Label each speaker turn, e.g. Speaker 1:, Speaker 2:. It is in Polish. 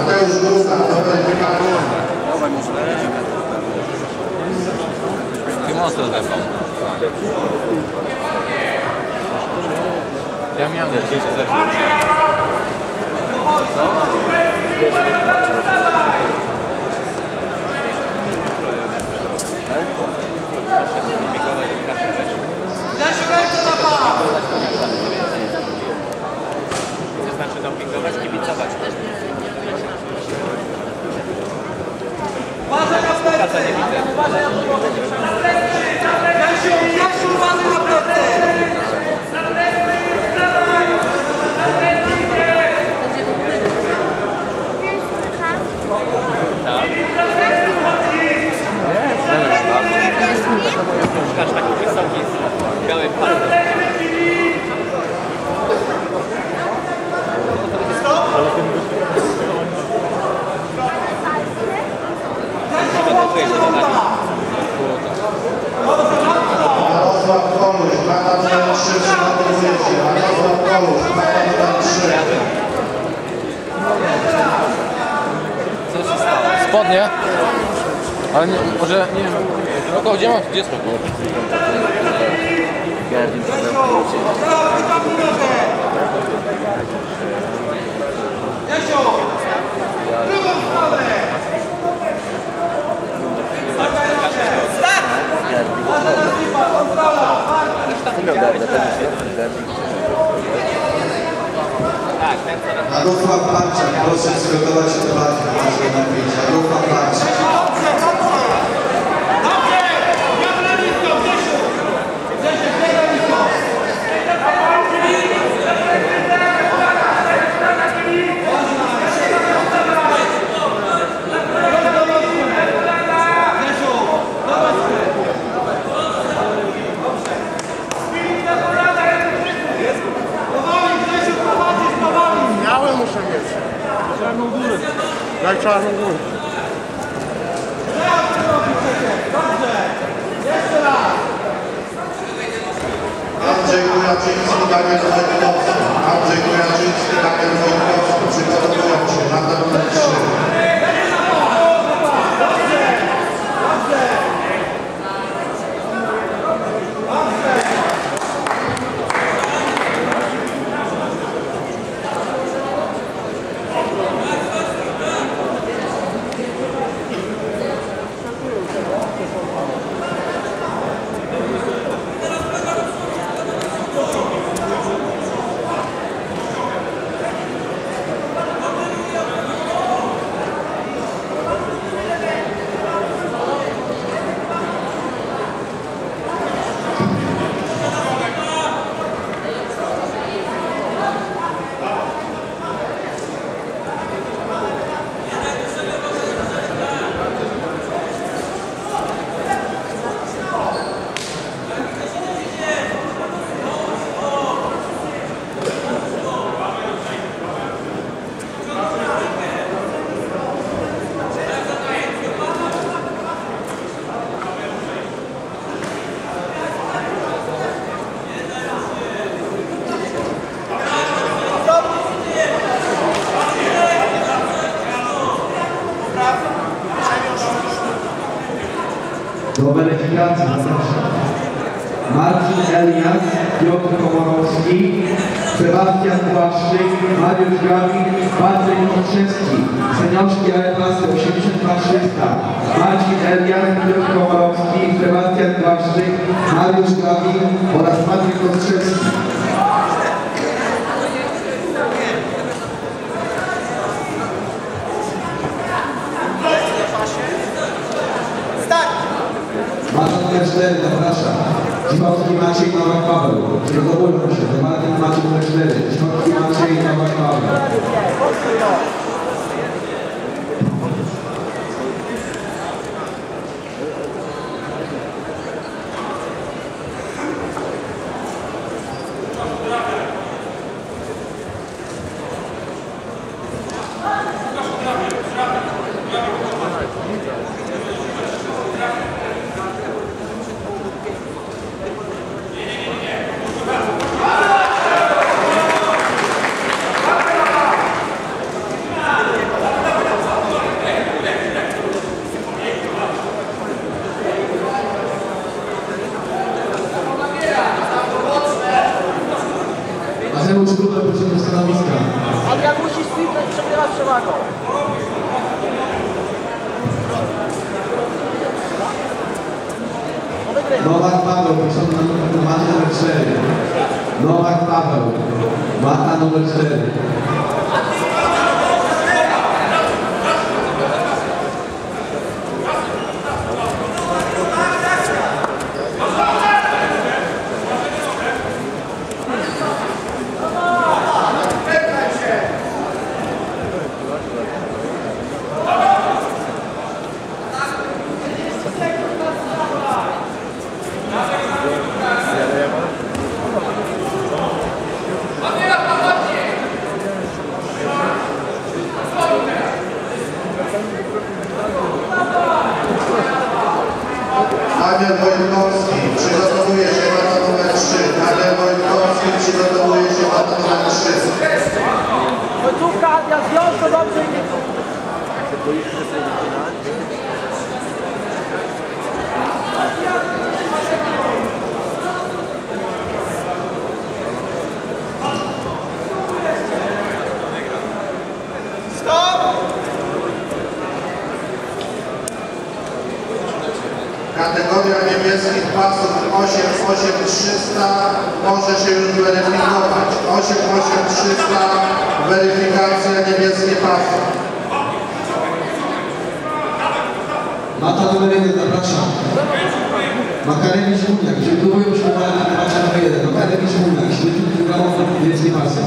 Speaker 1: até os
Speaker 2: gols da banda de Vai mostrar Que mostra, Zé É a minha
Speaker 3: notícia, Zé Fazendo Spodnie? Ale nie, może, nie wiem, no gdzie mam dziecko było?
Speaker 2: Adolfo Abate, proszę przygotować dwa na
Speaker 4: não Adolfo Abate. Daj czarną górę.
Speaker 2: Andrzej Kujaczyński, Daniel Wojtkowski. Andrzej Kujaczyński, Daniel Wojtkowski. Przygotowują się. Lata numer 3.
Speaker 5: Do weryfikacji zapraszam. Marcin Elias, Piotr Komorowski, Sebastian Błaszczyk, Mariusz Gawin, Patryk Kontrzewski, Seniorski klasy 82 300. Marcin Elias, Piotr Komorowski, Sebastian Błaszczyk, Mariusz Gawin oraz Patryk Kontrzewski. Mata numer 4, zapraszam. Dziwowski Maciej Nowak Paweł. Przygotowują się. Demarkin Maciej numer 4. Dziwowski Maciej Nowak Paweł. Nowak Paweł, proszę na mata numer 4. Nowak Paweł, mata numer 4.
Speaker 2: Daniel Wojtkowski przygotowuje się mata numer 3. Daniel Wojtkowski przygotowuje się mata numer 3.
Speaker 6: Końcówka, ja związku dobrze nie...
Speaker 2: Kategoria niebieskich pasów 88300 może się już weryfikować. 88300 weryfikacja niebieskie
Speaker 5: Numer 1, zapraszam. Makarewicz Muniak, się do walki na numer 1. Makarewicz Muniak, 70 kg wielkie pasy.